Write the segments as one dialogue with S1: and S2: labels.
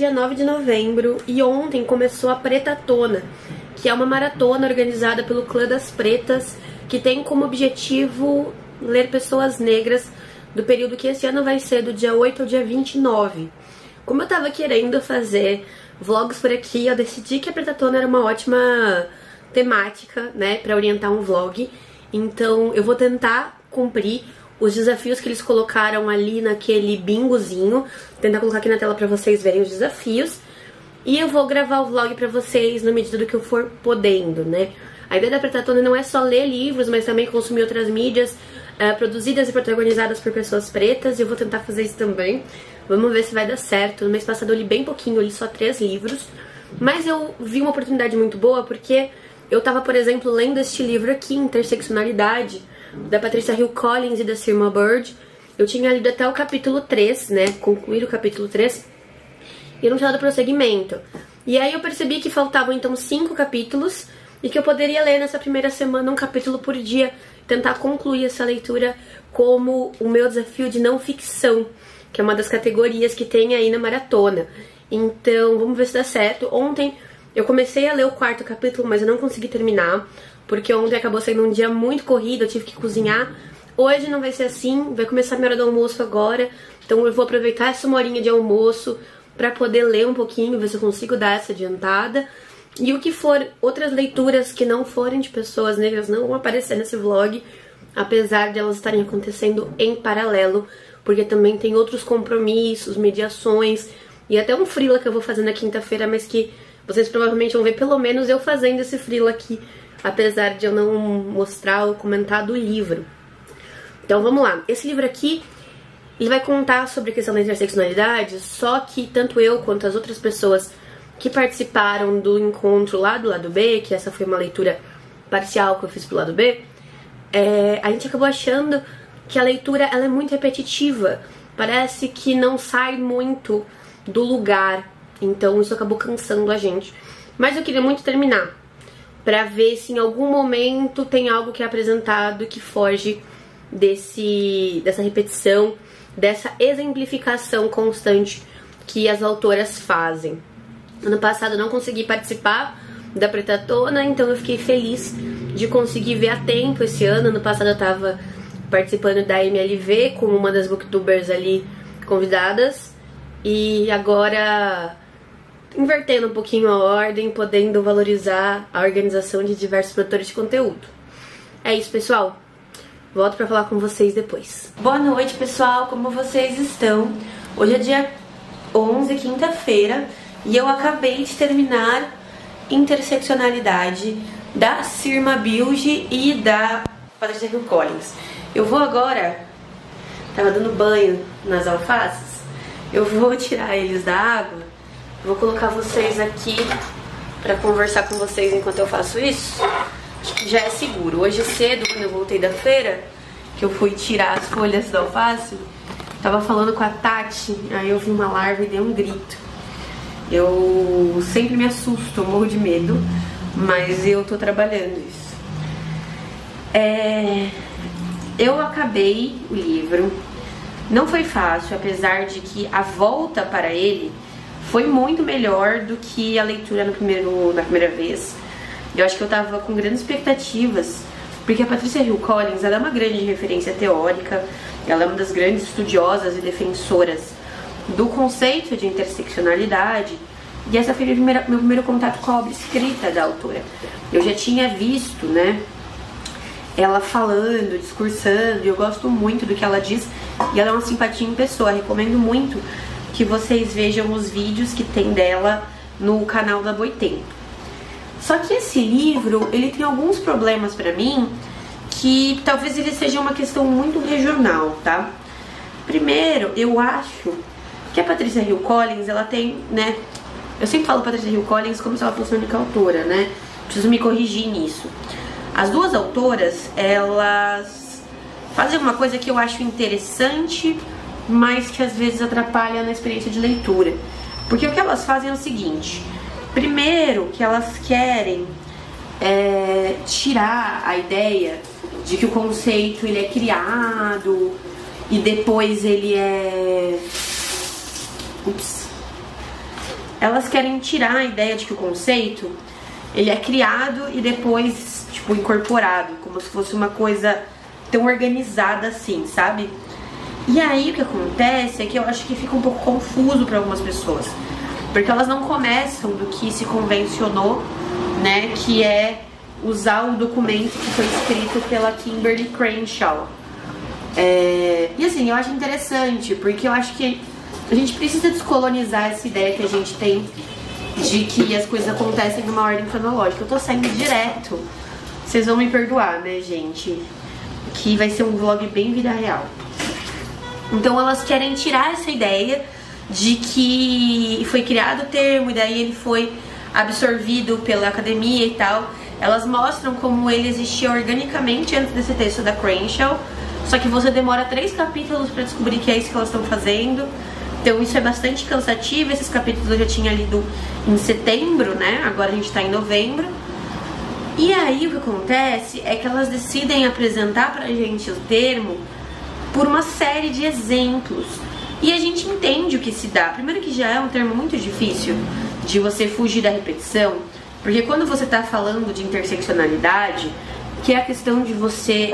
S1: dia 9 de novembro e ontem começou a Pretatona, que é uma maratona organizada pelo Clã das Pretas, que tem como objetivo ler pessoas negras do período que esse ano vai ser do dia 8 ao dia 29. Como eu tava querendo fazer vlogs por aqui, eu decidi que a Pretatona era uma ótima temática, né, para orientar um vlog. Então eu vou tentar cumprir os desafios que eles colocaram ali naquele bingozinho. Vou tentar colocar aqui na tela para vocês verem os desafios. E eu vou gravar o vlog para vocês na medida do que eu for podendo, né? A ideia da Pretatona não é só ler livros, mas também consumir outras mídias uh, produzidas e protagonizadas por pessoas pretas. E eu vou tentar fazer isso também. Vamos ver se vai dar certo. No mês passado eu li bem pouquinho, eu li só três livros. Mas eu vi uma oportunidade muito boa porque eu tava, por exemplo, lendo este livro aqui, Interseccionalidade, da Patricia Hill Collins e da Sirma Bird. Eu tinha lido até o capítulo 3, né? Concluído o capítulo 3. E eu não tinha dado prosseguimento. E aí eu percebi que faltavam então cinco capítulos e que eu poderia ler nessa primeira semana um capítulo por dia, tentar concluir essa leitura como o meu desafio de não ficção, que é uma das categorias que tem aí na maratona. Então, vamos ver se dá certo. Ontem eu comecei a ler o quarto capítulo, mas eu não consegui terminar, porque ontem acabou sendo um dia muito corrido, eu tive que cozinhar. Hoje não vai ser assim, vai começar a minha hora do almoço agora, então eu vou aproveitar essa horinha de almoço para poder ler um pouquinho, ver se eu consigo dar essa adiantada. E o que for outras leituras que não forem de pessoas negras não vão aparecer nesse vlog, apesar de elas estarem acontecendo em paralelo, porque também tem outros compromissos, mediações e até um freela que eu vou fazer na quinta-feira, mas que vocês provavelmente vão ver pelo menos eu fazendo esse freela aqui, apesar de eu não mostrar ou comentar do livro. Então vamos lá. Esse livro aqui, ele vai contar sobre a questão da interseccionalidade, só que tanto eu quanto as outras pessoas que participaram do encontro lá do lado B, que essa foi uma leitura parcial que eu fiz pro lado B, é, a gente acabou achando que a leitura ela é muito repetitiva. Parece que não sai muito do lugar então isso acabou cansando a gente. Mas eu queria muito terminar para ver se em algum momento tem algo que é apresentado que foge desse dessa repetição, dessa exemplificação constante que as autoras fazem. Ano passado eu não consegui participar da Pretatona, então eu fiquei feliz de conseguir ver a tempo esse ano. Ano passado eu tava participando da MLV como uma das booktubers ali convidadas e agora invertendo um pouquinho a ordem, podendo valorizar a organização de diversos produtores de conteúdo. É isso, pessoal. Volto para falar com vocês depois. Boa noite, pessoal. Como vocês estão? Hoje é dia 11, quinta-feira, e eu acabei de terminar Interseccionalidade da Sirma Bilge e da Patrícia Hill Collins. Eu vou agora, tava dando banho nas alfaces, eu vou tirar eles da água Vou colocar vocês aqui para conversar com vocês enquanto eu faço isso. Acho que já é seguro. Hoje cedo, quando eu voltei da feira, que eu fui tirar as folhas da alface, tava falando com a Tati, aí eu vi uma larva e dei um grito. Eu sempre me assusto, morro de medo, mas eu tô trabalhando isso. É... Eu acabei o livro, não foi fácil, apesar de que a volta para ele foi muito melhor do que a leitura no primeiro, na primeira vez. Eu acho que eu tava com grandes expectativas, porque a Patrícia Hill Collins ela é uma grande referência teórica, ela é uma das grandes estudiosas e defensoras do conceito de interseccionalidade, e essa foi meu primeiro, contato com a obra escrita da autora. Eu já tinha visto, né, ela falando, discursando, eu gosto muito do que ela diz, e ela é uma simpatia em pessoa, recomendo muito que vocês vejam os vídeos que tem dela no canal da Boitempo. Só que esse livro, ele tem alguns problemas para mim que talvez ele seja uma questão muito regional, tá? Primeiro, eu acho que a Patrícia Hill Collins, ela tem, né? Eu sempre falo Patrícia Hill Collins como se ela fosse a única autora, né? Preciso me corrigir nisso. As duas autoras, elas fazem uma coisa que eu acho interessante, mas que às vezes atrapalha na experiência de leitura. Porque o que elas fazem é o seguinte: primeiro, que elas querem é, tirar a ideia de que o conceito ele é criado e depois ele é. Ups. Elas querem tirar a ideia de que o conceito ele é criado e depois, tipo, incorporado, como se fosse uma coisa tão organizada assim, sabe? E aí o que acontece é que eu acho que fica um pouco confuso para algumas pessoas. Porque elas não começam do que se convencionou, né, que é usar o documento que foi escrito pela Kimberly Crenshaw. É, e assim, eu acho interessante, porque eu acho que a gente precisa descolonizar essa ideia que a gente tem de que as coisas acontecem numa ordem cronológica. Eu tô saindo direto. Vocês vão me perdoar, né, gente? Que vai ser um vlog bem vida real. Então elas querem tirar essa ideia de que foi criado o termo e daí ele foi absorvido pela academia e tal. Elas mostram como ele existia organicamente antes desse texto da Crenshaw, só que você demora três capítulos para descobrir que é isso que elas estão fazendo. Então isso é bastante cansativo. Esses capítulos eu já tinha lido em setembro, né? Agora a gente tá em novembro. E aí o que acontece é que elas decidem apresentar pra gente o termo por uma série de exemplos. E a gente entende o que se dá. Primeiro que já é um termo muito difícil de você fugir da repetição, porque quando você está falando de interseccionalidade, que é a questão de você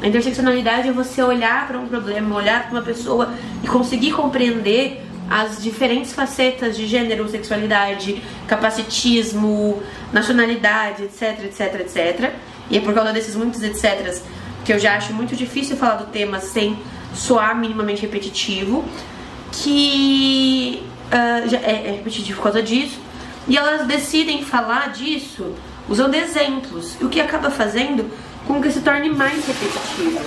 S1: a interseccionalidade é você olhar para um problema, olhar para uma pessoa e conseguir compreender as diferentes facetas de gênero, sexualidade, capacitismo, nacionalidade, etc, etc, etc. E é por causa desses muitos etc que eu já acho muito difícil falar do tema sem soar minimamente repetitivo, que uh, é, é repetitivo por causa disso. E elas decidem falar disso usando exemplos, o que acaba fazendo com que se torne mais repetitivo.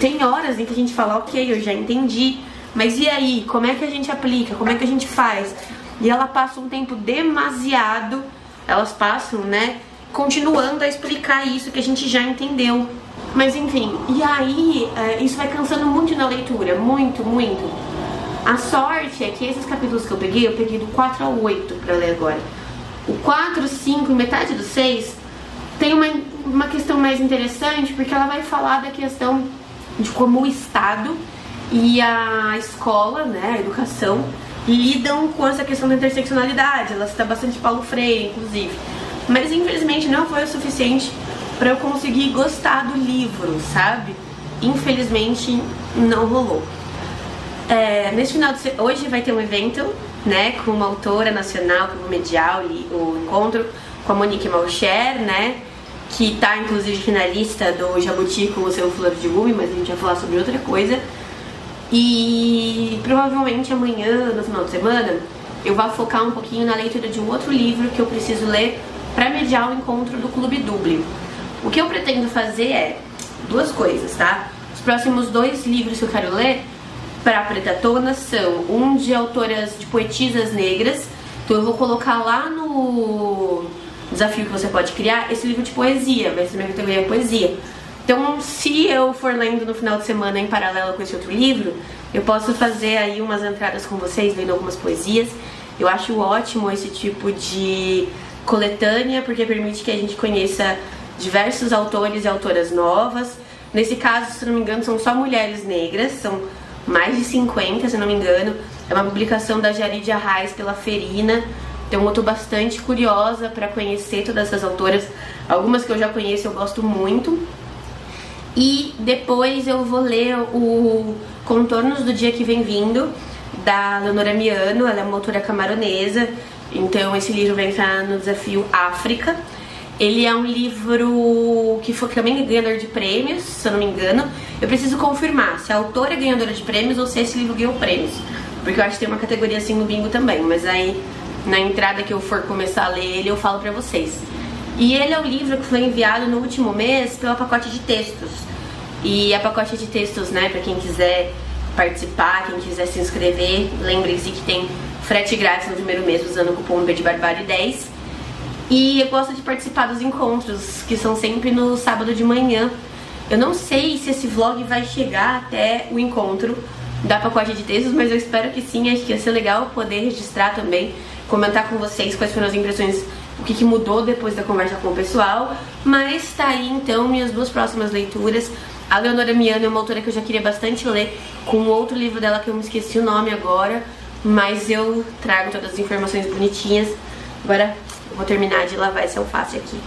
S1: Tem horas em que a gente fala, ok, eu já entendi, mas e aí? Como é que a gente aplica? Como é que a gente faz? E ela passa um tempo demasiado, elas passam, né, continuando a explicar isso que a gente já entendeu. Mas enfim, e aí é, isso vai cansando muito na leitura, muito, muito. A sorte é que esses capítulos que eu peguei, eu peguei do 4 ao 8 para ler agora. O 4, 5 e metade do 6 tem uma, uma questão mais interessante, porque ela vai falar da questão de como o Estado e a escola, né, a educação, lidam com essa questão da interseccionalidade. Ela está bastante Paulo Freire, inclusive. Mas infelizmente não foi o suficiente para eu conseguir gostar do livro, sabe? Infelizmente não rolou. É, nesse final de hoje vai ter um evento, né, com uma autora nacional, com o Medial o encontro com a Monique Malcher, né, que tá inclusive finalista do Jabuti com o seu Flor de Gume, mas a gente vai falar sobre outra coisa. E provavelmente amanhã, no final de semana, eu vou focar um pouquinho na leitura de um outro livro que eu preciso ler para mediar o encontro do Clube Dublin. O que eu pretendo fazer é duas coisas, tá? Os próximos dois livros que eu quero ler para Preta Tona são um de autoras de poetisas negras, então eu vou colocar lá no desafio que você pode criar esse livro de poesia, vai ser minha categoria poesia. Então, se eu for lendo no final de semana em paralelo com esse outro livro, eu posso fazer aí umas entradas com vocês, lendo algumas poesias. Eu acho ótimo esse tipo de coletânea, porque permite que a gente conheça diversos autores e autoras novas. Nesse caso, se não me engano, são só mulheres negras, são mais de 50, se não me engano. É uma publicação da Jarid Arraes pela Ferina. Então eu tô bastante curiosa para conhecer todas essas autoras. Algumas que eu já conheço eu gosto muito. E depois eu vou ler o Contornos do Dia que Vem Vindo, da Leonora Miano, ela é uma autora camaronesa. Então esse livro vai entrar no desafio África. Ele é um livro que foi também ganhador de prêmios, se eu não me engano. Eu preciso confirmar se a autora é ganhadora de prêmios ou se esse livro ganhou prêmios. Porque eu acho que tem uma categoria assim no bingo também. Mas aí, na entrada que eu for começar a ler ele, eu falo pra vocês. E ele é um livro que foi enviado no último mês pela pacote de textos. E a pacote de textos, né, pra quem quiser participar, quem quiser se inscrever, lembrem-se que tem frete grátis no primeiro mês usando o cupom B de Barbárie 10 e eu gosto de participar dos encontros, que são sempre no sábado de manhã. Eu não sei se esse vlog vai chegar até o encontro da pacote de textos, mas eu espero que sim. Acho que ia ser legal poder registrar também, comentar com vocês quais foram as impressões, o que, que mudou depois da conversa com o pessoal. Mas tá aí então minhas duas próximas leituras. A Leonora Miano é uma autora que eu já queria bastante ler, com outro livro dela que eu me esqueci o nome agora, mas eu trago todas as informações bonitinhas. Agora vou terminar de lavar esse alface aqui.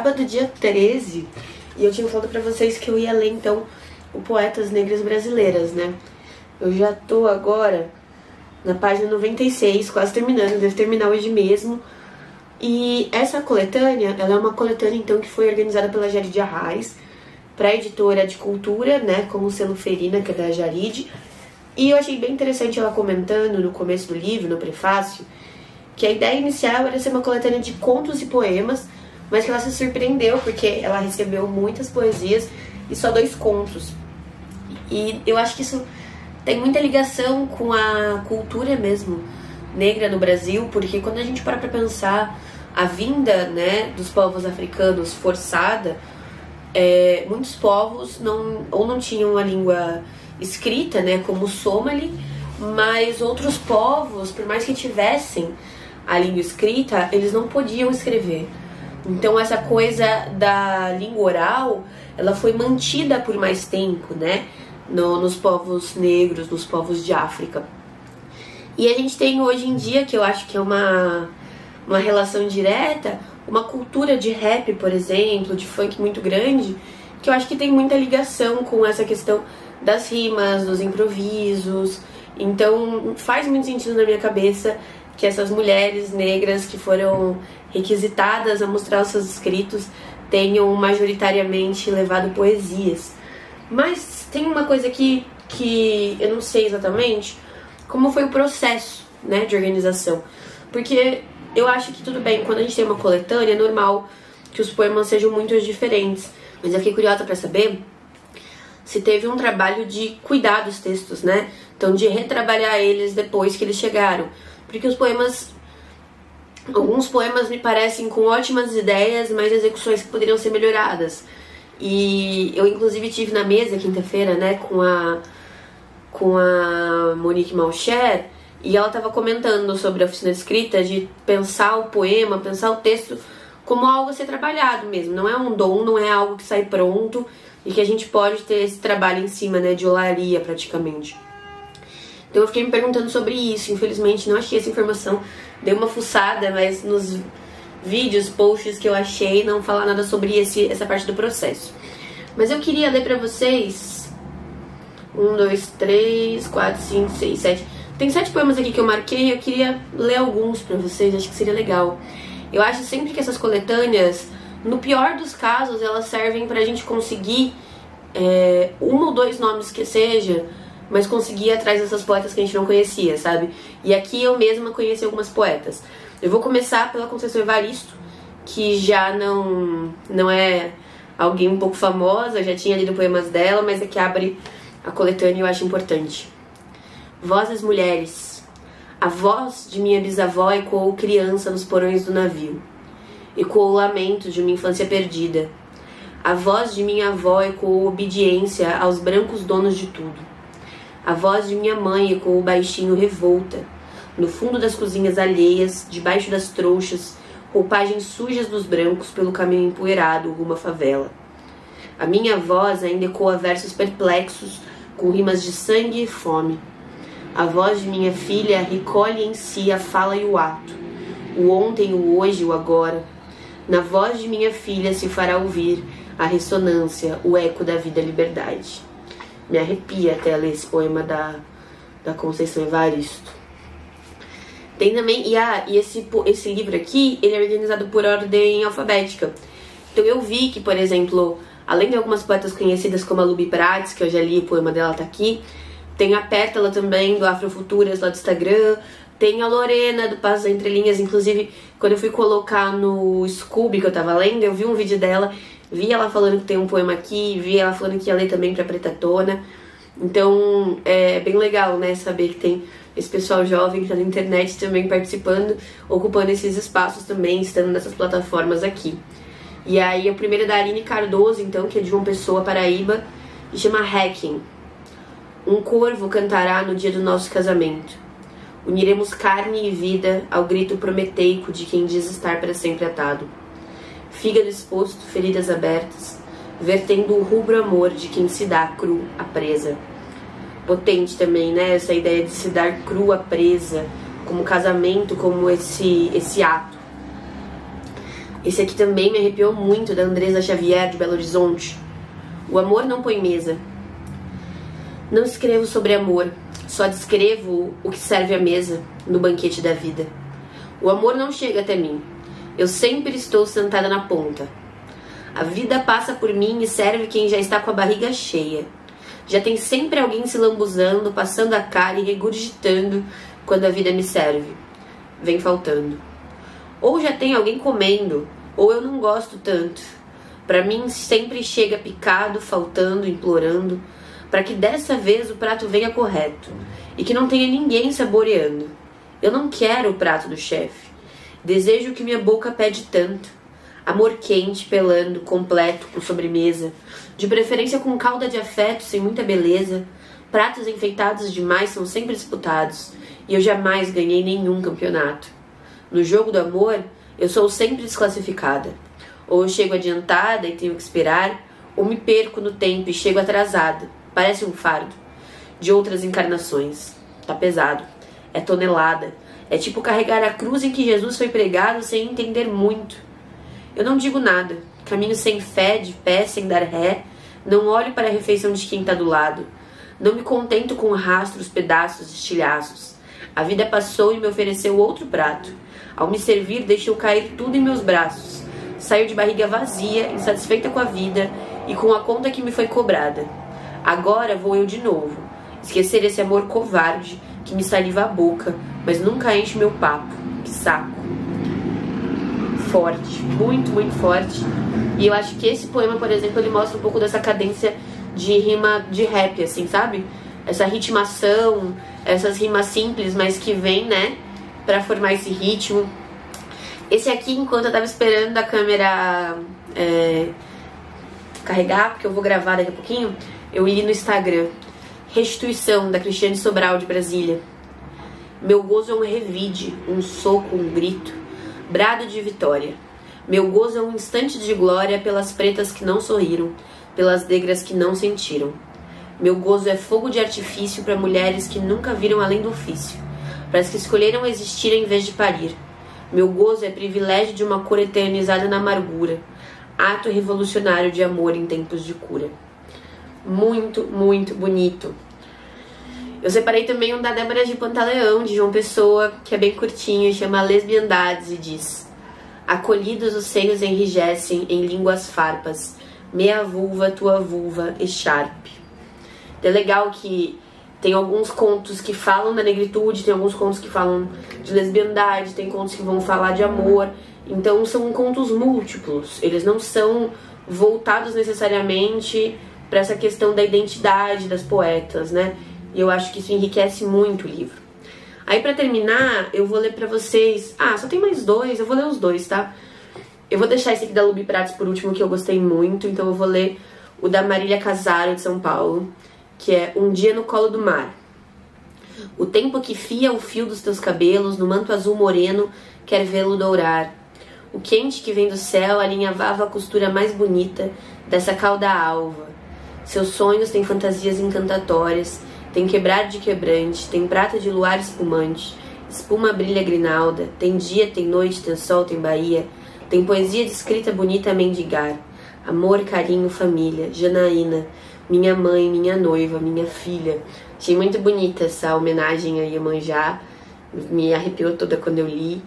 S1: Sábado, dia 13, e eu tinha falado pra vocês que eu ia ler então o Poetas Negras Brasileiras, né? Eu já tô agora na página 96, quase terminando, devo terminar hoje mesmo. E essa coletânea, ela é uma coletânea então que foi organizada pela Jarid Arraes, pra editora de cultura, né, com o selo Ferina, que é da Jarid. E eu achei bem interessante ela comentando no começo do livro, no prefácio, que a ideia inicial era ser uma coletânea de contos e poemas, mas que ela se surpreendeu porque ela recebeu muitas poesias e só dois contos. E eu acho que isso tem muita ligação com a cultura mesmo negra no Brasil, porque quando a gente para pra pensar a vinda né, dos povos africanos forçada, é, muitos povos não, ou não tinham a língua escrita, né, como o Somali, mas outros povos, por mais que tivessem a língua escrita, eles não podiam escrever. Então essa coisa da língua oral, ela foi mantida por mais tempo, né? No, nos povos negros, nos povos de África. E a gente tem hoje em dia, que eu acho que é uma, uma relação direta, uma cultura de rap, por exemplo, de funk muito grande, que eu acho que tem muita ligação com essa questão das rimas, dos improvisos. Então faz muito sentido na minha cabeça que essas mulheres negras que foram requisitadas a mostrar os seus escritos tenham majoritariamente levado poesias. Mas tem uma coisa aqui que eu não sei exatamente como foi o processo né, de organização. Porque eu acho que tudo bem, quando a gente tem uma coletânea, é normal que os poemas sejam muito diferentes. Mas eu fiquei curiosa para saber se teve um trabalho de cuidar dos textos, né? Então, de retrabalhar eles depois que eles chegaram porque os poemas. Alguns poemas me parecem com ótimas ideias, mas execuções que poderiam ser melhoradas. E eu, inclusive, tive na mesa quinta-feira, né, com a, com a Monique Malcher, e ela estava comentando sobre a oficina escrita, de pensar o poema, pensar o texto como algo a ser trabalhado mesmo. Não é um dom, não é algo que sai pronto e que a gente pode ter esse trabalho em cima, né, de olaria praticamente. Então eu fiquei me perguntando sobre isso. Infelizmente não achei essa informação. Dei uma fuçada, mas nos vídeos, posts que eu achei, não fala nada sobre esse, essa parte do processo. Mas eu queria ler pra vocês. Um, dois, três, quatro, cinco, seis, sete. Tem sete poemas aqui que eu marquei. Eu queria ler alguns pra vocês. Acho que seria legal. Eu acho sempre que essas coletâneas, no pior dos casos, elas servem pra gente conseguir é, um ou dois nomes que seja mas conseguia atrás dessas poetas que a gente não conhecia, sabe? E aqui eu mesma conheci algumas poetas. Eu vou começar pela Conceição Evaristo, que já não, não é alguém um pouco famosa, já tinha lido poemas dela, mas é que abre a coletânea e eu acho importante. Vozes mulheres, A voz de minha bisavó ecoou criança nos porões do navio. Ecoou o lamento de uma infância perdida. A voz de minha avó ecoou obediência aos brancos donos de tudo. A voz de minha mãe ecoou baixinho revolta. No fundo das cozinhas alheias, debaixo das trouxas, roupagens sujas dos brancos pelo caminho empoeirado rumo à favela. A minha voz ainda ecoa versos perplexos, com rimas de sangue e fome. A voz de minha filha recolhe em si a fala e o ato, o ontem, o hoje, o agora. Na voz de minha filha se fará ouvir a ressonância, o eco da vida e liberdade. Me arrepia até ler esse poema da, da Conceição Evaristo. Tem também, e, ah, e esse, esse livro aqui, ele é organizado por ordem alfabética. Então eu vi que, por exemplo, além de algumas poetas conhecidas como a Lubi Prates, que eu já li, o poema dela tá aqui, tem a Pétala também, do Afrofuturas, lá do Instagram, tem a Lorena, do Passo das Entrelinhas, inclusive, quando eu fui colocar no Scooby que eu tava lendo, eu vi um vídeo dela, vi ela falando que tem um poema aqui, vi ela falando que ia ler também pra Preta Tona. Então, é bem legal, né, saber que tem esse pessoal jovem que tá na internet também participando, ocupando esses espaços também, estando nessas plataformas aqui. E aí a primeira é da Aline Cardoso, então, que é de uma pessoa Paraíba, e chama Hacking. Um corvo cantará no dia do nosso casamento. Uniremos carne e vida ao grito prometeico de quem diz estar para sempre atado. Fígado exposto, feridas abertas, vertendo o rubro amor de quem se dá cru à presa potente também, né? Essa ideia de se dar crua presa, como casamento, como esse, esse ato. Esse aqui também me arrepiou muito, da Andresa Xavier, de Belo Horizonte. O amor não põe mesa. Não escrevo sobre amor, só descrevo o que serve à mesa no banquete da vida. O amor não chega até mim. Eu sempre estou sentada na ponta. A vida passa por mim e serve quem já está com a barriga cheia. Já tem sempre alguém se lambuzando, passando a cara e regurgitando quando a vida me serve. Vem faltando. Ou já tem alguém comendo, ou eu não gosto tanto. Para mim sempre chega picado, faltando, implorando, para que dessa vez o prato venha correto e que não tenha ninguém saboreando. Eu não quero o prato do chefe. Desejo que minha boca pede tanto. Amor quente, pelando, completo, com sobremesa, de preferência com calda de afeto, sem muita beleza. Pratos enfeitados demais são sempre disputados, e eu jamais ganhei nenhum campeonato. No jogo do amor, eu sou sempre desclassificada. Ou eu chego adiantada e tenho que esperar, ou me perco no tempo e chego atrasada. Parece um fardo. De outras encarnações. Tá pesado. É tonelada. É tipo carregar a cruz em que Jesus foi pregado sem entender muito. Eu não digo nada. Caminho sem fé, de pé, sem dar ré, não olho para a refeição de quem está do lado. Não me contento com rastros, pedaços, estilhaços. A vida passou e me ofereceu outro prato. Ao me servir, deixou cair tudo em meus braços. Saio de barriga vazia, insatisfeita com a vida e com a conta que me foi cobrada. Agora vou eu de novo. Esquecer esse amor covarde que me saliva a boca, mas nunca enche meu papo. Que saco. Forte, muito, muito forte. E eu acho que esse poema, por exemplo, ele mostra um pouco dessa cadência de rima de rap, assim, sabe? Essa ritmação, essas rimas simples, mas que vem, né, pra formar esse ritmo. Esse aqui, enquanto eu tava esperando a câmera é, carregar, porque eu vou gravar daqui a pouquinho, eu li no Instagram. Restituição, da Cristiane Sobral, de Brasília. Meu gozo é um revide, um soco, um grito, brado de vitória meu gozo é um instante de glória pelas pretas que não sorriram, pelas negras que não sentiram. Meu gozo é fogo de artifício para mulheres que nunca viram além do ofício, para as que escolheram existir em vez de parir. Meu gozo é privilégio de uma cor eternizada na amargura, ato revolucionário de amor em tempos de cura. Muito, muito bonito. Eu separei também um da Débora de Pantaleão, de João Pessoa, que é bem curtinho, chama Lesbiandades, e diz: Acolhidos os seios enrijecem em línguas farpas, meia vulva, tua vulva, echarpe. É legal que tem alguns contos que falam da negritude, tem alguns contos que falam de lesbiandade, tem contos que vão falar de amor. Então são contos múltiplos, eles não são voltados necessariamente para essa questão da identidade das poetas, né? E eu acho que isso enriquece muito o livro. Aí para terminar, eu vou ler para vocês. Ah, só tem mais dois, eu vou ler os dois, tá? Eu vou deixar esse aqui da Lubi Pratos por último, que eu gostei muito, então eu vou ler o da Marília Casaro de São Paulo, que é Um Dia no Colo do Mar. O tempo que fia o fio dos teus cabelos no manto azul moreno quer vê-lo dourar. O quente que vem do céu alinhavava a costura mais bonita dessa cauda alva. Seus sonhos têm fantasias encantatórias, tem quebrar de quebrante, tem prata de luar espumante, espuma brilha grinalda, tem dia, tem noite, tem sol, tem Bahia, tem poesia de escrita bonita a mendigar. Amor, carinho, família, Janaína, minha mãe, minha noiva, minha filha. Achei muito bonita essa homenagem a Iemanjá. Me arrepiou toda quando eu li.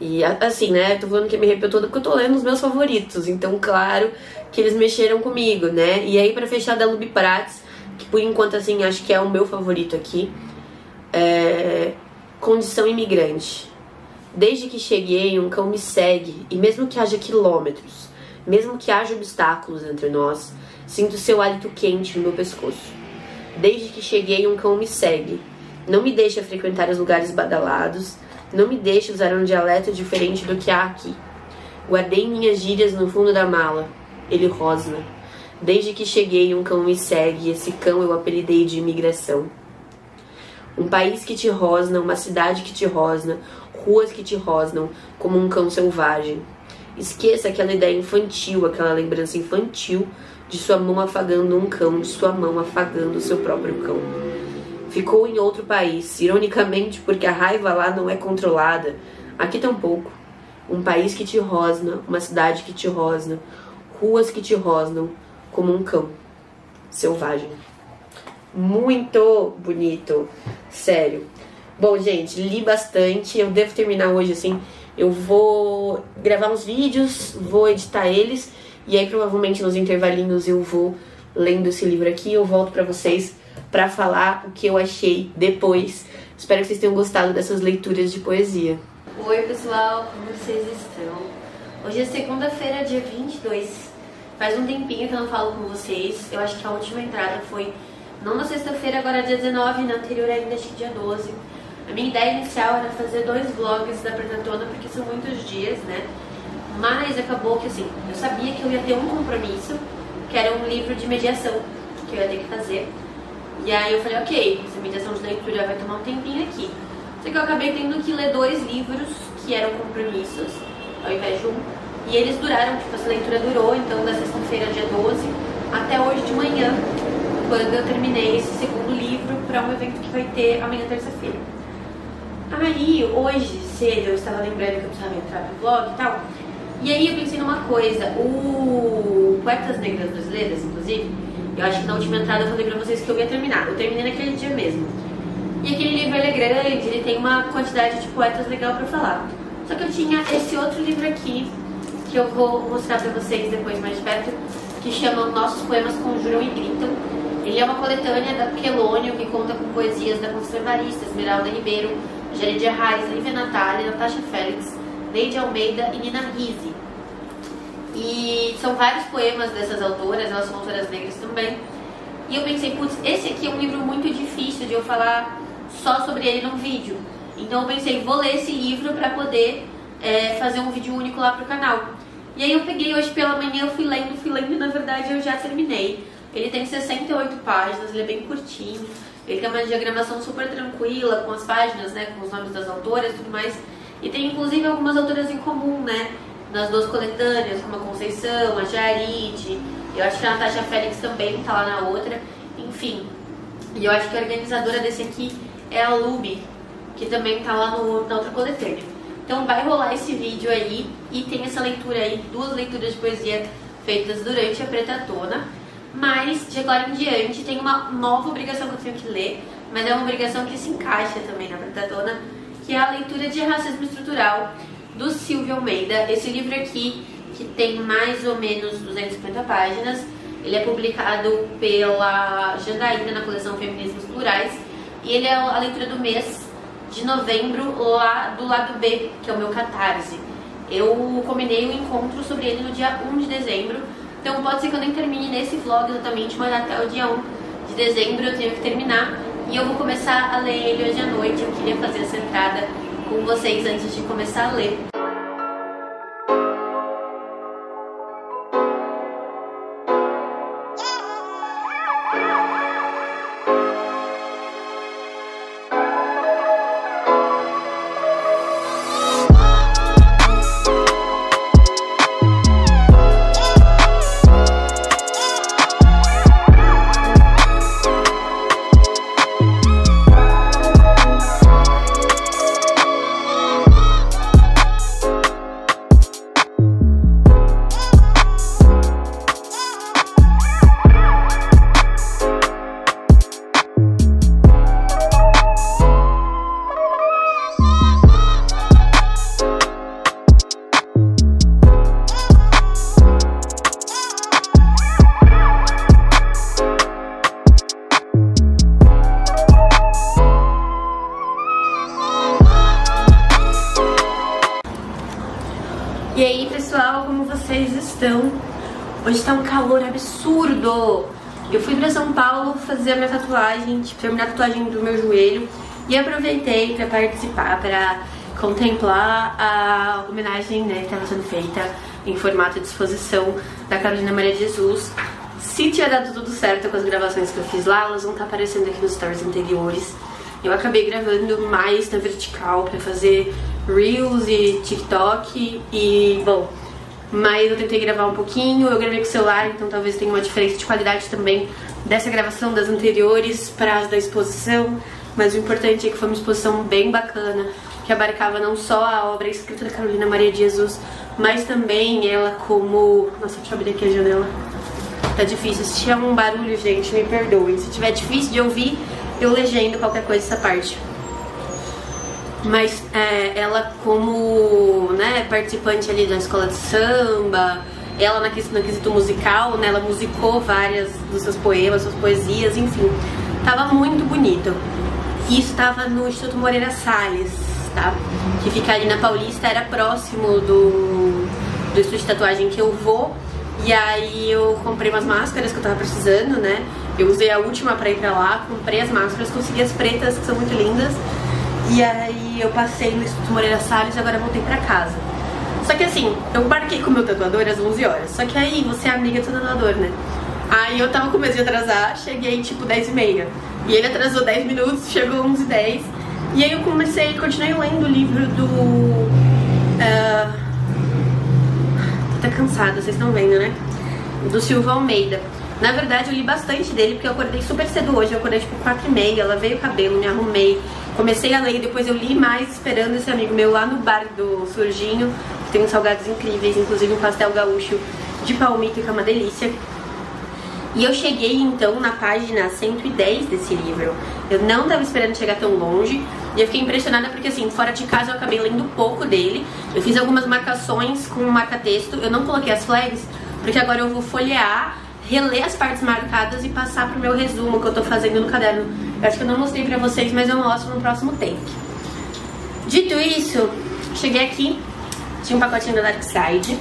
S1: E assim, né? Tô falando que me arrepiou toda porque eu tô lendo os meus favoritos. Então, claro que eles mexeram comigo, né? E aí, para fechar da Lubi Prats, que por enquanto, assim, acho que é o meu favorito aqui. É... Condição imigrante. Desde que cheguei, um cão me segue, e mesmo que haja quilômetros, mesmo que haja obstáculos entre nós, sinto seu hálito quente no meu pescoço. Desde que cheguei, um cão me segue. Não me deixa frequentar os lugares badalados, não me deixa usar um dialeto diferente do que há aqui. Guardei minhas gírias no fundo da mala. Ele rosna. Desde que cheguei, um cão me segue, e esse cão eu apelidei de imigração. Um país que te rosna, uma cidade que te rosna, ruas que te rosnam, como um cão selvagem. Esqueça aquela ideia infantil, aquela lembrança infantil de sua mão afagando um cão, de sua mão afagando o seu próprio cão. Ficou em outro país, ironicamente porque a raiva lá não é controlada, aqui tampouco. Um país que te rosna, uma cidade que te rosna, ruas que te rosnam, como um cão selvagem. Muito bonito, sério. Bom, gente, li bastante. Eu devo terminar hoje assim. Eu vou gravar uns vídeos, vou editar eles e aí provavelmente nos intervalinhos eu vou lendo esse livro aqui. Eu volto para vocês para falar o que eu achei depois. Espero que vocês tenham gostado dessas leituras de poesia.
S2: Oi, pessoal, como vocês estão? Hoje é segunda-feira, dia 22. Faz um tempinho que eu não falo com vocês. Eu acho que a última entrada foi não na sexta-feira, agora dia 19, na anterior ainda acho que dia 12. A minha ideia inicial era fazer dois vlogs da Pretatona, porque são muitos dias, né? Mas acabou que, assim, eu sabia que eu ia ter um compromisso, que era um livro de mediação, que eu ia ter que fazer. E aí eu falei, ok, essa mediação de leitura vai tomar um tempinho aqui. Só que eu acabei tendo que ler dois livros que eram compromissos, ao invés de um. E eles duraram, tipo, essa leitura durou, então da sexta-feira, dia 12, até hoje de manhã, quando eu terminei esse segundo livro para um evento que vai ter amanhã, terça-feira. Aí, hoje cedo, eu estava lembrando que eu precisava entrar no blog e tal. E aí eu pensei numa coisa, o Poetas Negras Brasileiras, inclusive, eu acho que na última entrada eu falei pra vocês que eu ia terminar. Eu terminei naquele dia mesmo. E aquele livro ele é grande, ele tem uma quantidade de poetas legal pra falar. Só que eu tinha esse outro livro aqui, que eu vou mostrar pra vocês depois mais perto, que chama Nossos Poemas Conjuram e Gritam. Ele é uma coletânea da Quelônio, que conta com poesias da conservarista Esmeralda Ribeiro, Jeridia Reis, Lívia Natália, Natasha Félix, Neide Almeida e Nina Rizzi. E são vários poemas dessas autoras, elas são autoras negras também. E eu pensei, putz, esse aqui é um livro muito difícil de eu falar só sobre ele num vídeo. Então eu pensei, vou ler esse livro para poder é, fazer um vídeo único lá pro canal. E aí eu peguei hoje pela manhã, eu fui lendo, fui lendo na verdade eu já terminei. Ele tem 68 páginas, ele é bem curtinho. Ele tem uma diagramação super tranquila, com as páginas, né, com os nomes das autoras e tudo mais. E tem inclusive algumas autoras em comum, né, nas duas coletâneas, como a Conceição, a Jaride. Eu acho que a Natasha Félix também tá lá na outra. Enfim. E eu acho que a organizadora desse aqui é a Lubi, que também tá lá no, na outra coletânea. Então vai rolar esse vídeo aí e tem essa leitura aí, duas leituras de poesia feitas durante a Preta Tona. Mas de agora em diante tem uma nova obrigação que eu tenho que ler, mas é uma obrigação que se encaixa também na Pretatona, que é a leitura de racismo estrutural do Silvio Almeida. Esse livro aqui, que tem mais ou menos 250 páginas, ele é publicado pela Jandaína na coleção Feminismos Plurais e ele é a leitura do mês de novembro lá do lado B, que é o meu catarse. Eu combinei o um encontro sobre ele no dia 1 de dezembro, então pode ser que eu nem termine nesse vlog exatamente, mas até o dia 1 de dezembro eu tenho que terminar. E eu vou começar a ler ele hoje à noite. Eu queria fazer essa entrada com vocês antes de começar a ler.
S1: Terminar a tatuagem do meu joelho e aproveitei pra participar, pra contemplar a homenagem, né, que estava sendo feita em formato de exposição da Carolina Maria de Jesus. Se tiver dado tudo certo com as gravações que eu fiz lá, elas vão estar aparecendo aqui nos stories anteriores. Eu acabei gravando mais na vertical pra fazer Reels e TikTok e, bom, mas eu tentei gravar um pouquinho, eu gravei com o celular, então talvez tenha uma diferença de qualidade também dessa gravação das anteriores para as da exposição, mas o importante é que foi uma exposição bem bacana, que abarcava não só a obra escrita da Carolina Maria de Jesus, mas também ela como... Nossa, deixa eu abrir aqui a janela. Tá difícil, se tiver um barulho, gente, me perdoem. Se tiver difícil de ouvir, eu legendo qualquer coisa essa parte mas é, ela como né, participante ali da escola de samba, ela na, quesito musical, né, ela musicou várias dos seus poemas, suas poesias, enfim, tava muito bonito. Isso estava no Instituto Moreira Salles, tá? Que fica ali na Paulista, era próximo do, do estúdio de tatuagem que eu vou. E aí eu comprei umas máscaras que eu tava precisando, né? Eu usei a última pra ir pra lá, comprei as máscaras, consegui as pretas, que são muito lindas. E aí eu passei no Instituto Moreira Salles e agora voltei pra casa. Só que assim, eu marquei com o meu tatuador às 11 horas. Só que aí você é amiga do tatuador, né? Aí eu tava com medo de atrasar, cheguei tipo 10 e meia. E ele atrasou 10 minutos, chegou 11 e 10. E aí eu comecei, continuei lendo o livro do... Uh, tô até cansada, vocês estão vendo, né? Do Silva Almeida. Na verdade, eu li bastante dele, porque eu acordei super cedo hoje. Eu acordei tipo 4 e meia, lavei o cabelo, me arrumei. Comecei a ler depois eu li mais esperando esse amigo meu lá no bar do Surginho, que tem uns salgados incríveis, inclusive um pastel gaúcho de palmito, que é uma delícia. E eu cheguei então na página 110 desse livro. Eu não estava esperando chegar tão longe. E eu fiquei impressionada porque assim, fora de casa eu acabei lendo pouco dele. Eu fiz algumas marcações com marca-texto. Eu não coloquei as flags, porque agora eu vou folhear reler as partes marcadas e passar pro meu resumo que eu tô fazendo no caderno. Eu acho que eu não mostrei pra vocês, mas eu mostro no próximo take. Dito isso, cheguei aqui, tinha um pacotinho da Dark Side,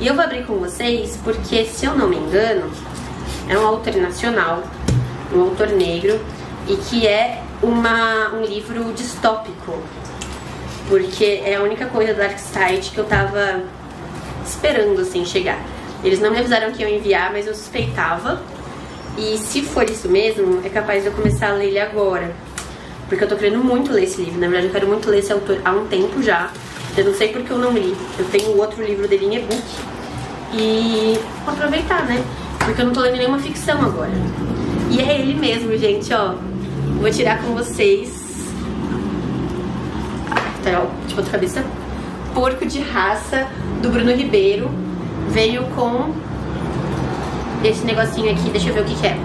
S1: e eu vou abrir com vocês porque, se eu não me engano, é um autor nacional, um autor negro, e que é uma, um livro distópico, porque é a única coisa da Dark Side que eu tava esperando, assim, chegar. Eles não me avisaram que iam enviar, mas eu suspeitava. E se for isso mesmo, é capaz de eu começar a ler ele agora. Porque eu tô querendo muito ler esse livro. Na verdade, eu quero muito ler esse autor há um tempo já. Eu não sei porque eu não li. Eu tenho outro livro dele em e-book. E vou aproveitar, né? Porque eu não tô lendo nenhuma ficção agora. E é ele mesmo, gente, ó. Vou tirar com vocês. Tá, ó, de ponta cabeça. Porco de raça do Bruno Ribeiro veio com esse negocinho aqui, deixa eu ver o que, que é.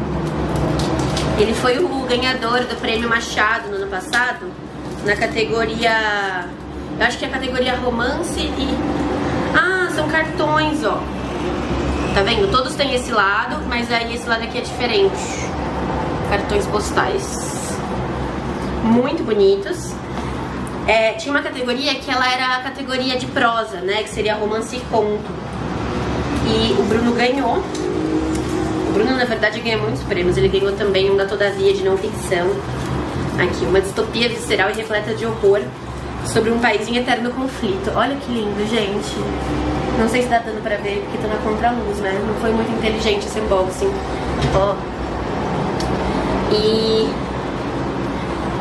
S1: Ele foi o ganhador do prêmio Machado no ano passado, na categoria. Eu acho que é a categoria romance e. Ah, são cartões, ó. Tá vendo? Todos têm esse lado, mas aí esse lado aqui é diferente. Cartões postais. Muito bonitos. É, tinha uma categoria que ela era a categoria de prosa, né? Que seria romance e conto. E o Bruno ganhou. O Bruno, na verdade, ganha muitos prêmios. Ele ganhou também um da Todavia de não ficção. Aqui, uma distopia visceral e repleta de horror sobre um país em eterno conflito. Olha que lindo, gente. Não sei se dá dando pra ver, porque tô na contraluz, né? Não foi muito inteligente esse unboxing. Ó. E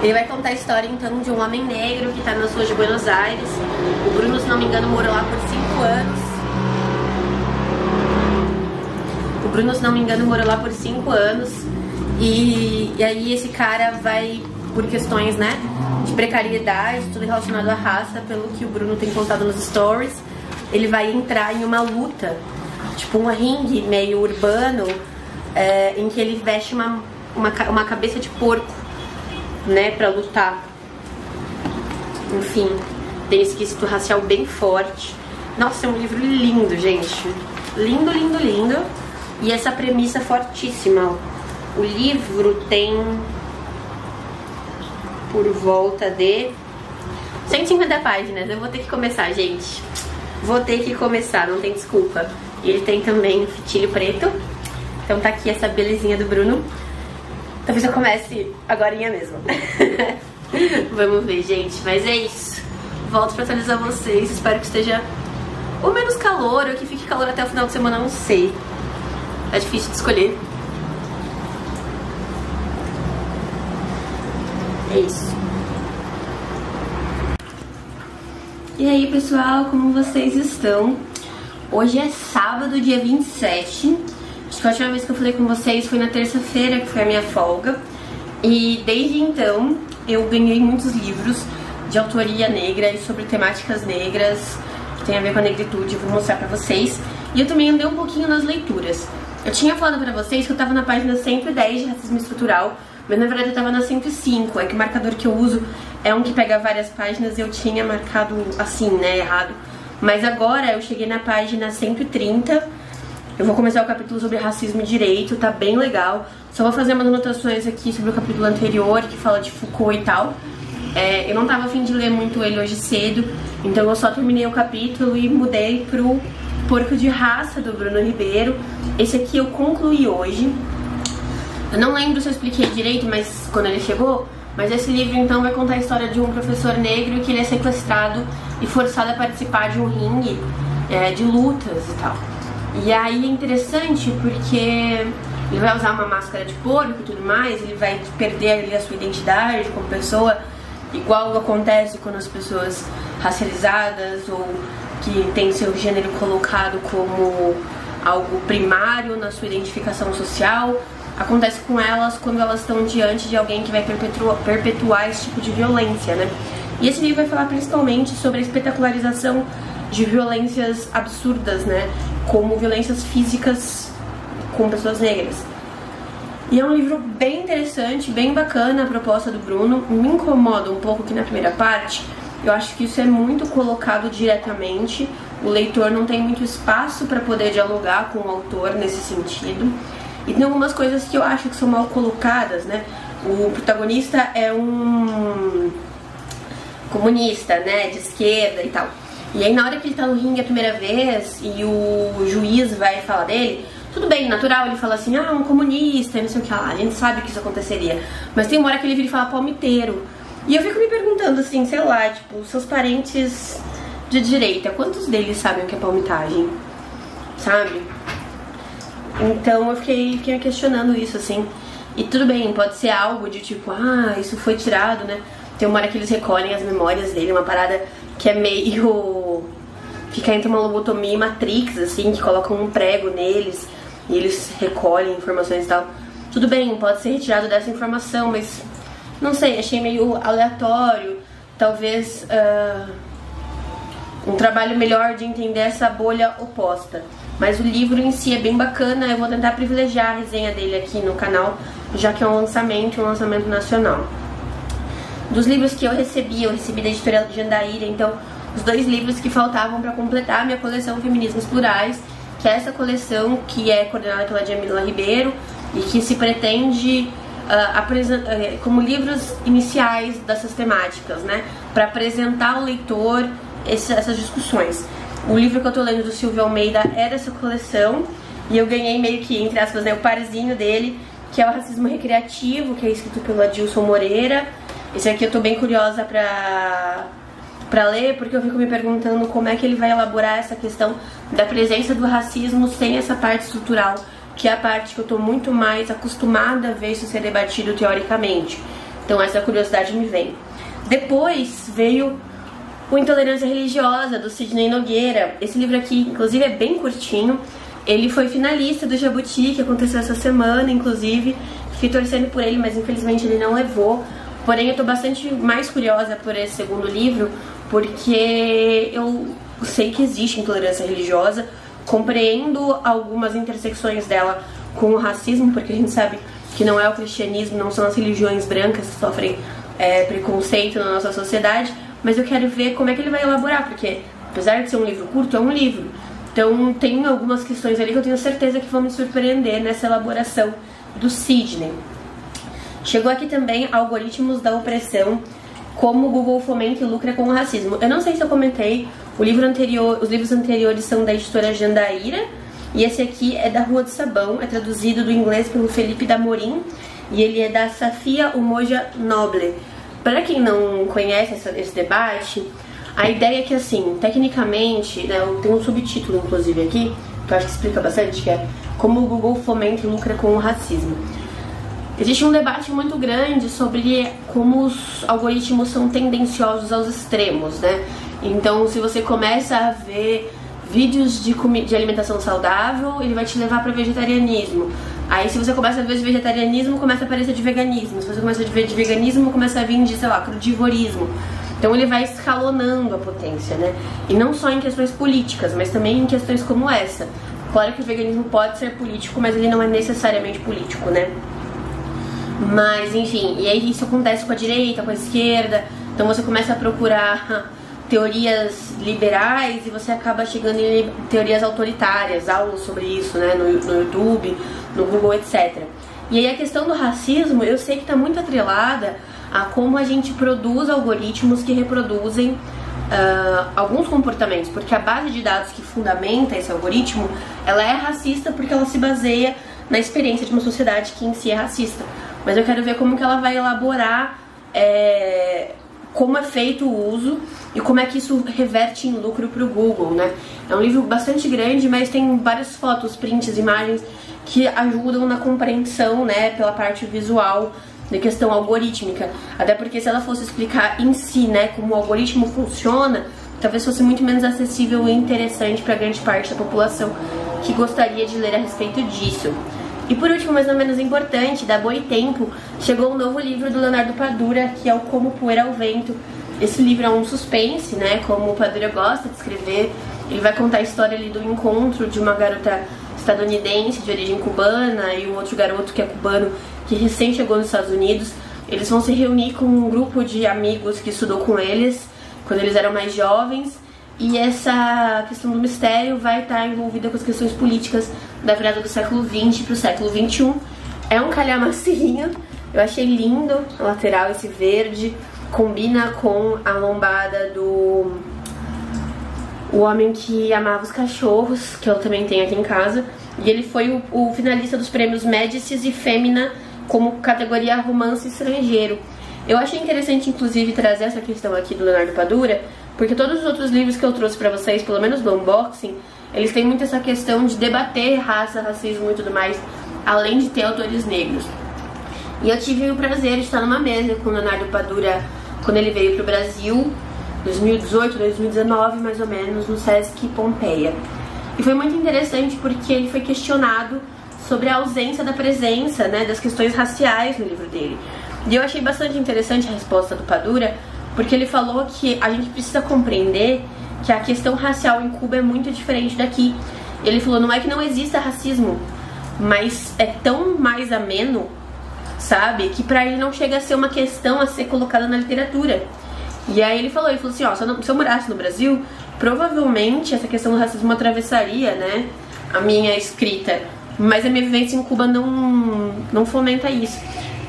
S1: ele vai contar a história, então, de um homem negro que tá nas ruas de Buenos Aires. O Bruno, se não me engano, morou lá por 5 anos. O Bruno, se não me engano, morou lá por 5 anos. E, e aí esse cara vai, por questões, né, de precariedade, tudo relacionado à raça, pelo que o Bruno tem contado nos stories, ele vai entrar em uma luta, tipo um ringue meio urbano, é, em que ele veste uma, uma, uma cabeça de porco, né, pra lutar. Enfim, tem esse quesito racial bem forte. Nossa, é um livro lindo, gente. Lindo, lindo, lindo. E essa premissa fortíssima, ó. O livro tem por volta de 150 páginas. Eu vou ter que começar, gente. Vou ter que começar, não tem desculpa. E ele tem também fitilho preto. Então tá aqui essa belezinha do Bruno. Talvez eu comece agora mesmo. Vamos ver, gente. Mas é isso. Volto pra atualizar vocês. Espero que esteja o menos calor ou que fique calor até o final de semana, não sei. É difícil de escolher. É isso. E aí, pessoal, como vocês estão? Hoje é sábado, dia 27. Acho que a última vez que eu falei com vocês foi na terça-feira, que foi a minha folga. E desde então eu ganhei muitos livros de autoria negra e sobre temáticas negras que tem a ver com a negritude. Vou mostrar pra vocês. E eu também andei um pouquinho nas leituras. Eu tinha falado pra vocês que eu tava na página 110 de racismo estrutural mas na verdade eu tava na 105, é que o marcador que eu uso é um que pega várias páginas e eu tinha marcado assim, né, errado. Mas agora eu cheguei na página 130, eu vou começar o capítulo sobre racismo e direito, tá bem legal. Só vou fazer umas anotações aqui sobre o capítulo anterior, que fala de Foucault e tal. É, eu não tava afim de ler muito ele hoje cedo, então eu só terminei o capítulo e mudei pro Porco de Raça, do Bruno Ribeiro. Esse aqui eu concluí hoje. Eu não lembro se eu expliquei direito, mas quando ele chegou, mas esse livro então vai contar a história de um professor negro que ele é sequestrado e forçado a participar de um ringue é, de lutas e tal. E aí é interessante porque ele vai usar uma máscara de porco e tudo mais, ele vai perder ali a sua identidade como pessoa, igual acontece quando as pessoas racializadas ou que tem seu gênero colocado como algo primário na sua identificação social acontece com elas quando elas estão diante de alguém que vai perpetuar, perpetuar esse tipo de violência, né? E esse livro vai falar principalmente sobre a espetacularização de violências absurdas, né? Como violências físicas com pessoas negras. E é um livro bem interessante, bem bacana a proposta do Bruno. Me incomoda um pouco que na primeira parte eu acho que isso é muito colocado diretamente. O leitor não tem muito espaço para poder dialogar com o autor nesse sentido. E tem algumas coisas que eu acho que são mal colocadas, né? O protagonista é um comunista, né? De esquerda e tal. E aí na hora que ele tá no ringue a primeira vez e o juiz vai falar dele, tudo bem, natural, ele fala assim, ah, um comunista, não sei o que lá, a gente sabe que isso aconteceria. Mas tem uma hora que ele vira e fala palmiteiro. E eu fico me perguntando assim, sei lá, tipo, seus parentes de direita, quantos deles sabem o que é palmitagem? Sabe? Então eu fiquei, fiquei questionando isso, assim. E tudo bem, pode ser algo de tipo, ah, isso foi tirado, né? Tem uma hora que eles recolhem as memórias dele, uma parada que é meio. Fica entre uma lobotomia e Matrix, assim, que colocam um prego neles e eles recolhem informações e tal. Tudo bem, pode ser retirado dessa informação, mas não sei, achei meio aleatório. Talvez uh, um trabalho melhor de entender essa bolha oposta. Mas o livro em si é bem bacana, eu vou tentar privilegiar a resenha dele aqui no canal, já que é um lançamento, um lançamento nacional. Dos livros que eu recebi, eu recebi da editora Jandaíra, então os dois livros que faltavam para completar a minha coleção Feminismos Plurais, que é essa coleção que é coordenada pela Jamila Ribeiro e que se pretende uh, como livros iniciais dessas temáticas, né? Para apresentar ao leitor esse, essas discussões. O livro que eu tô lendo do Silvio Almeida é dessa coleção e eu ganhei meio que, entre aspas, né, o parzinho dele, que é o Racismo Recreativo, que é escrito pelo Adilson Moreira Esse aqui eu tô bem curiosa pra, pra ler, porque eu fico me perguntando como é que ele vai elaborar essa questão da presença do racismo sem essa parte estrutural, que é a parte que eu tô muito mais acostumada a ver isso ser debatido teoricamente. Então essa curiosidade me vem. Depois veio o Intolerância Religiosa, do Sidney Nogueira. Esse livro aqui, inclusive, é bem curtinho. Ele foi finalista do Jabuti, que aconteceu essa semana, inclusive. Fiquei torcendo por ele, mas infelizmente ele não levou. Porém, eu tô bastante mais curiosa por esse segundo livro, porque eu sei que existe intolerância religiosa, compreendo algumas intersecções dela com o racismo, porque a gente sabe que não é o cristianismo, não são as religiões brancas que sofrem é, preconceito na nossa sociedade, mas eu quero ver como é que ele vai elaborar, porque apesar de ser um livro curto, é um livro. Então tem algumas questões ali que eu tenho certeza que vão me surpreender nessa elaboração do Sidney. Chegou aqui também Algoritmos da Opressão, como o Google fomenta e lucra com o racismo. Eu não sei se eu comentei, o livro anterior, os livros anteriores são da editora Jandaíra, e esse aqui é da Rua do Sabão, é traduzido do inglês pelo Felipe Damorim, e ele é da Safia Umoja Noble. Para quem não conhece essa, esse debate, a ideia é que, assim, tecnicamente, né, tem um subtítulo, inclusive, aqui, que eu acho que explica bastante, que é Como o Google fomenta e lucra com o racismo. Existe um debate muito grande sobre como os algoritmos são tendenciosos aos extremos, né? Então, se você começa a ver vídeos de, de alimentação saudável, ele vai te levar para vegetarianismo. Aí se você começa a ver de vegetarianismo, começa a aparecer de veganismo. Se você começa a ver de veganismo, começa a vir de, sei lá, crudivorismo. Então ele vai escalonando a potência, né? E não só em questões políticas, mas também em questões como essa. Claro que o veganismo pode ser político, mas ele não é necessariamente político, né? Mas enfim, e aí isso acontece com a direita, com a esquerda. Então você começa a procurar teorias liberais e você acaba chegando em teorias autoritárias, aulas sobre isso, né, no, no YouTube, no Google, etc. E aí a questão do racismo, eu sei que está muito atrelada a como a gente produz algoritmos que reproduzem uh, alguns comportamentos, porque a base de dados que fundamenta esse algoritmo, ela é racista porque ela se baseia na experiência de uma sociedade que em si é racista. Mas eu quero ver como que ela vai elaborar é, como é feito o uso e como é que isso reverte em lucro para o Google, né? É um livro bastante grande, mas tem várias fotos, prints, imagens que ajudam na compreensão, né, pela parte visual da questão algorítmica. Até porque se ela fosse explicar em si, né, como o algoritmo funciona, talvez fosse muito menos acessível e interessante para grande parte da população que gostaria de ler a respeito disso. E por último, mas não menos importante, da Boi Tempo, chegou um novo livro do Leonardo Padura, que é o Como Poeira ao Vento. Esse livro é um suspense, né? Como o Padura gosta de escrever. Ele vai contar a história ali do encontro de uma garota estadunidense de origem cubana e um outro garoto que é cubano que recém chegou nos Estados Unidos. Eles vão se reunir com um grupo de amigos que estudou com eles quando eles eram mais jovens e essa questão do mistério vai estar envolvida com as questões políticas da virada do século XX para o século XXI. É um calhamacinho, eu achei lindo a lateral, esse verde, combina com a lombada do O Homem que Amava os Cachorros, que eu também tenho aqui em casa. E ele foi o, o finalista dos prêmios Médicis e Fêmina como categoria romance estrangeiro. Eu achei interessante, inclusive, trazer essa questão aqui do Leonardo Padura, porque todos os outros livros que eu trouxe pra vocês, pelo menos do unboxing, eles têm muito essa questão de debater raça, racismo e tudo mais, além de ter autores negros. E eu tive o prazer de estar numa mesa com o Leonardo Padura quando ele veio pro Brasil, 2018, 2019 mais ou menos, no Sesc Pompeia. E foi muito interessante porque ele foi questionado sobre a ausência da presença né, das questões raciais no livro dele. E eu achei bastante interessante a resposta do Padura, porque ele falou que a gente precisa compreender que a questão racial em Cuba é muito diferente daqui. Ele falou, não é que não exista racismo, mas é tão mais ameno, sabe, que pra ele não chega a ser uma questão a ser colocada na literatura. E aí ele falou, ele falou assim, ó, se eu, se eu morasse no Brasil, provavelmente essa questão do racismo atravessaria, né, a minha escrita. Mas a minha vivência em Cuba não, não fomenta isso.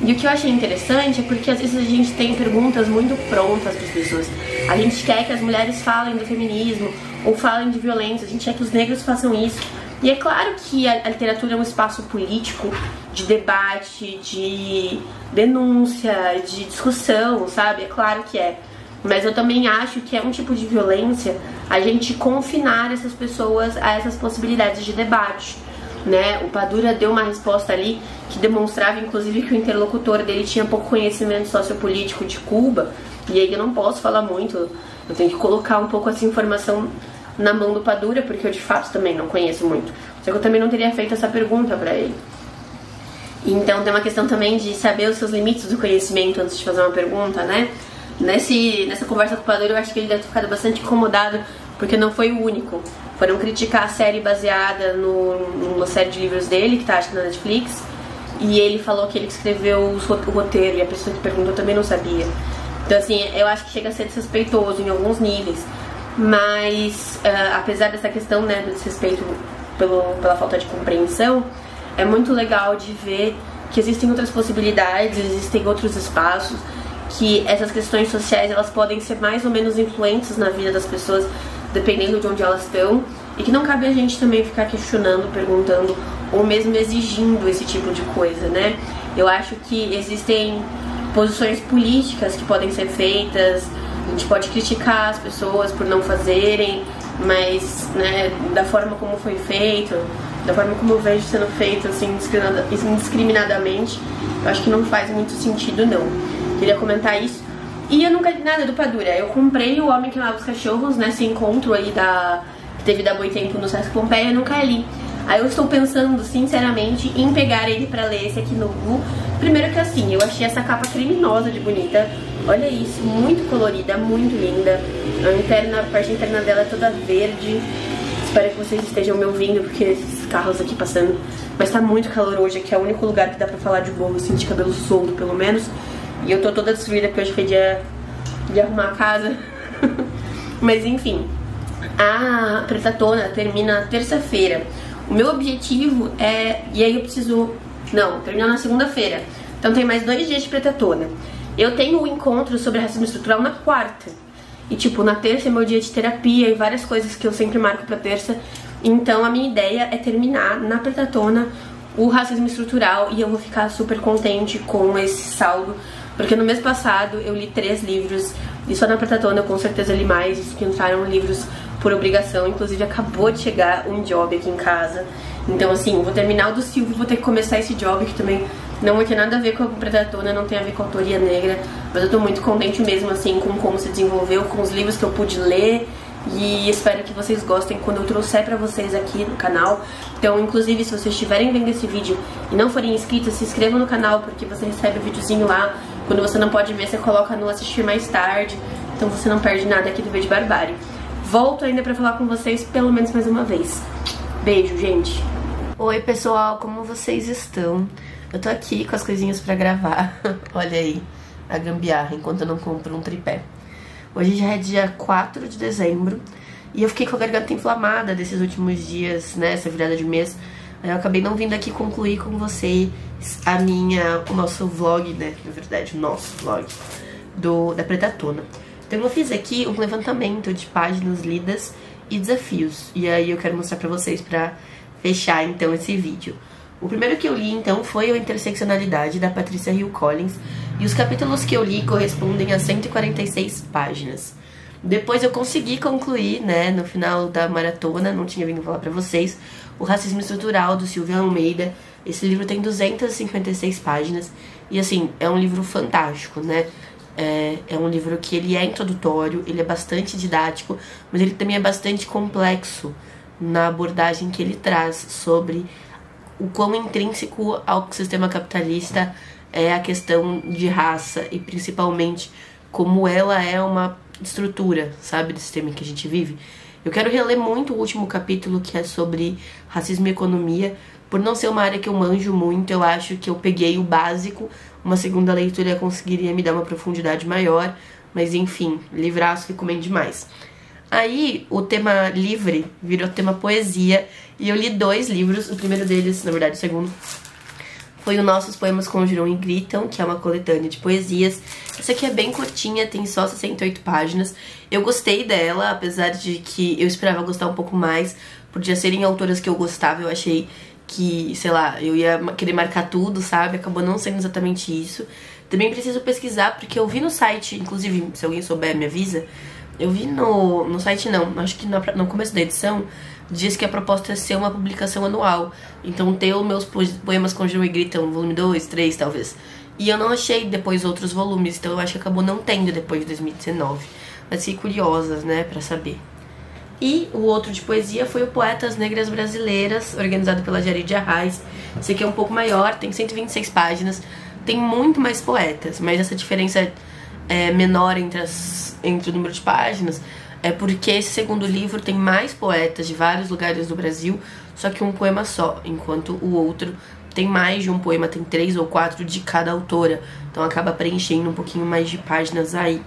S1: E o que eu achei interessante é porque às vezes a gente tem perguntas muito prontas para as pessoas. A gente quer que as mulheres falem do feminismo ou falem de violência, a gente quer que os negros façam isso. E é claro que a, literatura é um espaço político de debate, de denúncia, de discussão, sabe? É claro que é. Mas eu também acho que é um tipo de violência a gente confinar essas pessoas a essas possibilidades de debate. Né? O Padura deu uma resposta ali que demonstrava, inclusive, que o interlocutor dele tinha pouco conhecimento sociopolítico de Cuba. E aí eu não posso falar muito, eu tenho que colocar um pouco essa informação na mão do Padura, porque eu de fato também não conheço muito. Só que eu também não teria feito essa pergunta para ele. Então tem uma questão também de saber os seus limites do conhecimento antes de fazer uma pergunta, né? Nesse, nessa conversa com o Padura, eu acho que ele deve ter ficado bastante incomodado, porque não foi o único. Foram criticar a série baseada no, numa série de livros dele, que tá acho que na Netflix, e ele falou que ele escreveu o roteiro, e a pessoa que perguntou também não sabia. Então, assim, eu acho que chega a ser desrespeitoso em alguns níveis. Mas, uh, apesar dessa questão né, do desrespeito pelo, pela falta de compreensão, é muito legal de ver que existem outras possibilidades, existem outros espaços, que essas questões sociais elas podem ser mais ou menos influentes na vida das pessoas, dependendo de onde elas estão, e que não cabe a gente também ficar questionando, perguntando ou mesmo exigindo esse tipo de coisa, né? Eu acho que existem posições políticas que podem ser feitas, a gente pode criticar as pessoas por não fazerem, mas né, da forma como foi feito, da forma como eu vejo sendo feito assim, indiscriminadamente, eu acho que não faz muito sentido não. Queria comentar isso. E eu nunca li nada do Padura. Eu comprei O Homem que Lava os Cachorros, nesse encontro aí da, que teve da Boitempo no Sesc Pompeia, eu nunca li. Aí eu estou pensando, sinceramente, em pegar ele pra ler esse aqui novo. Primeiro que assim, eu achei essa capa criminosa de bonita. Olha isso, muito colorida, muito linda. A, interna, a parte interna dela é toda verde. Espero que vocês estejam me ouvindo, porque esses carros aqui passando. Mas tá muito calor hoje, aqui é o único lugar que dá pra falar de boa, assim, de cabelo solto, pelo menos. E eu tô toda destruída porque hoje foi dia de arrumar a casa. Mas enfim, a Pretatona termina terça-feira. O meu objetivo é. E aí eu preciso. Não, terminar na segunda-feira. Então tem mais dois dias de pretatona. Eu tenho um encontro sobre racismo estrutural na quarta. E tipo, na terça é meu dia de terapia e várias coisas que eu sempre marco pra terça. Então a minha ideia é terminar na pretatona o racismo estrutural e eu vou ficar super contente com esse saldo. Porque no mês passado eu li três livros e só na pretatona eu com certeza li mais, isso que entraram livros por obrigação. Inclusive, acabou de chegar um job aqui em casa. Então, assim, vou terminar o do Silvio, vou ter que começar esse job que também não ter nada a ver com a Predatona, não tem a ver com a autoria negra. Mas eu tô muito contente mesmo, assim, com como se desenvolveu, com os livros que eu pude ler. E espero que vocês gostem quando eu trouxer pra vocês aqui no canal. Então, inclusive, se vocês estiverem vendo esse vídeo e não forem inscritos, se inscrevam no canal, porque você recebe o um videozinho lá. Quando você não pode ver, você coloca no assistir mais tarde. Então você não perde nada aqui do Vídeo Barbárie. Volto ainda pra falar com vocês pelo menos mais uma vez. Beijo, gente. Oi, pessoal, como vocês estão? Eu tô aqui com as coisinhas pra gravar. Olha aí, a gambiarra, enquanto eu não compro um tripé. Hoje já é dia 4 de dezembro e eu fiquei com a garganta inflamada desses últimos dias, né, essa virada de mês. Eu acabei não vindo aqui concluir com vocês a minha, o nosso vlog, né, na verdade, o nosso vlog do, da Pretatona. Então eu fiz aqui um levantamento de páginas lidas e desafios. E aí eu quero mostrar pra vocês pra fechar então esse vídeo. O primeiro que eu li então foi o Interseccionalidade da Patrícia Hill Collins. E os capítulos que eu li correspondem a 146 páginas. Depois eu consegui concluir, né, no final da maratona, não tinha vindo falar pra vocês, o Racismo Estrutural do Silvio Almeida. Esse livro tem 256 páginas e assim, é um livro fantástico, né? É, é um livro que ele é introdutório, ele é bastante didático, mas ele também é bastante complexo na abordagem que ele traz sobre o quão intrínseco ao sistema capitalista é a questão de raça e principalmente como ela é uma estrutura, sabe, do sistema em que a gente vive. Eu quero reler muito o último capítulo que é sobre racismo e economia, por não ser uma área que eu manjo muito, eu acho que eu peguei o básico, uma segunda leitura conseguiria me dar uma profundidade maior, mas enfim, livraço recomendo demais. Aí o tema livre virou tema poesia e eu li dois livros. O primeiro deles, na verdade, o segundo, foi o Nossos Poemas Conjuram e Gritam, que é uma coletânea de poesias. Essa aqui é bem curtinha, tem só 68 páginas. Eu gostei dela, apesar de que eu esperava gostar um pouco mais, já serem autoras que eu gostava, eu achei que, sei lá, eu ia querer marcar tudo, sabe? Acabou não sendo exatamente isso. Também preciso pesquisar, porque eu vi no site, inclusive, se alguém souber, me avisa. Eu vi no, no site, não, acho que no, no começo da edição, diz que a proposta é ser uma publicação anual. Então ter os meus poemas com João e Gritam, volume 2, 3, talvez. E eu não achei depois outros volumes, então eu acho que acabou não tendo depois de 2019. Mas fiquei curiosas, né, para saber. E o outro de poesia foi o Poetas Negras Brasileiras, organizado pela Jarid Arraes. Esse aqui é um pouco maior, tem 126 páginas, tem muito mais poetas, mas essa diferença é menor entre, as, entre o número de páginas é porque esse segundo livro tem mais poetas de vários lugares do Brasil, só que um poema só, enquanto o outro tem mais de um poema, tem três ou quatro de cada autora, então acaba preenchendo um pouquinho mais de páginas aí.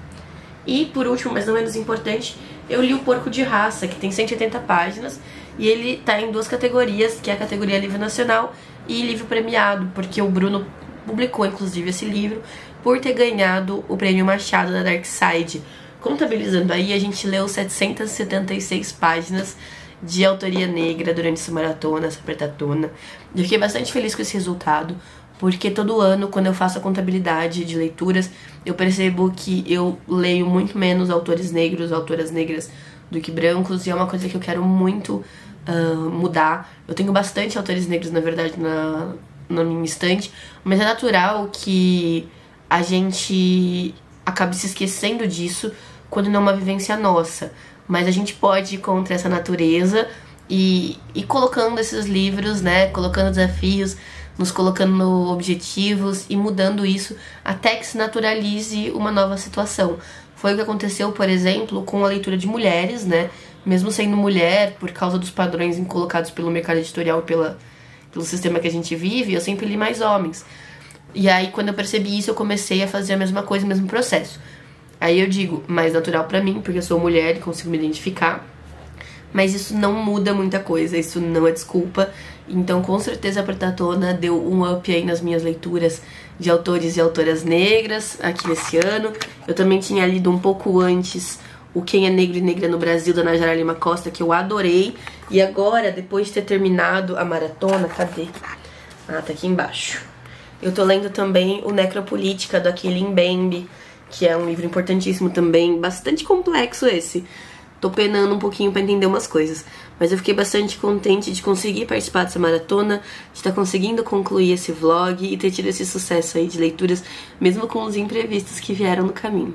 S1: E por último, mas não menos importante, eu li o Porco de Raça, que tem 180 páginas, e ele tá em duas categorias, que é a categoria livro nacional e livro premiado, porque o Bruno publicou inclusive esse livro por ter ganhado o prêmio Machado da Dark Side. Contabilizando aí, a gente leu 776 páginas de autoria negra durante essa maratona, essa pretatona. Eu fiquei bastante feliz com esse resultado, porque todo ano, quando eu faço a contabilidade de leituras, eu percebo que eu leio muito menos autores negros, autoras negras do que brancos, e é uma coisa que eu quero muito uh, mudar. Eu tenho bastante autores negros, na verdade, na, na minha estante, mas é natural que a gente acabe se esquecendo disso quando não é uma vivência nossa. Mas a gente pode ir contra essa natureza e, e colocando esses livros, né? Colocando desafios, nos colocando objetivos e mudando isso até que se naturalize uma nova situação. Foi o que aconteceu, por exemplo, com a leitura de mulheres, né? Mesmo sendo mulher, por causa dos padrões colocados pelo mercado editorial e pela, pelo sistema que a gente vive, eu sempre li mais homens. E aí, quando eu percebi isso, eu comecei a fazer a mesma coisa, o mesmo processo. Aí eu digo, mais natural para mim, porque eu sou mulher e consigo me identificar. Mas isso não muda muita coisa, isso não é desculpa. Então, com certeza, a Protatona deu um up aí nas minhas leituras de autores e autoras negras aqui nesse ano. Eu também tinha lido um pouco antes o Quem é Negro e Negra no Brasil, da Najara Lima Costa, que eu adorei. E agora, depois de ter terminado a maratona, cadê? Ah, tá aqui embaixo. Eu tô lendo também o Necropolítica, do Aquilim Mbembe, que é um livro importantíssimo também, bastante complexo esse. Tô penando um pouquinho para entender umas coisas, mas eu fiquei bastante contente de conseguir participar dessa maratona, de estar tá conseguindo concluir esse vlog e ter tido esse sucesso aí de leituras, mesmo com os imprevistos que vieram no caminho.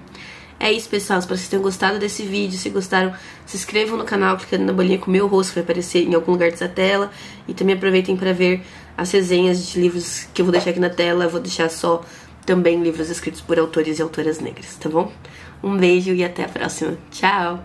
S1: É isso, pessoal. Espero que vocês tenham gostado desse vídeo. Se gostaram, se inscrevam no canal clicando na bolinha com o meu rosto, que vai aparecer em algum lugar dessa tela. E também aproveitem para ver as resenhas de livros que eu vou deixar aqui na tela. Eu vou deixar só também livros escritos por autores e autoras negras, tá bom? Um beijo e até a próxima. Tchau!